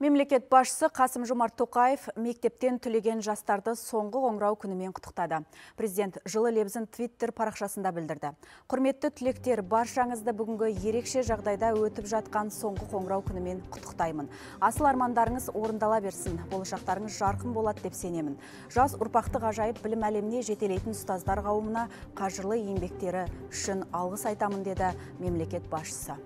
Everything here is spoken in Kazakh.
Мемлекет басшысы Қасым Жомарт Тоқаев мектептен түлеген жастарды соңғы қоңырау күнімен құттықтады. Президент жылы лебізін Твиттер парақшасында білдірді. Құрметті түлектер, баршаңызды бүгінгі ерекше жағдайда өтіп жатқан соңғы қоңырау күнімен құттықтаймын. Асыл армандарыңыз орындала берсін, болашақтарыңыз жарқын болады деп сенемін. Жас ұрпақты ғажайып білім әлеміне жетелейтін ұстаздар қауымына қажырлы еңбектері үшін алғыс айтамын деді мемлекет басшысы.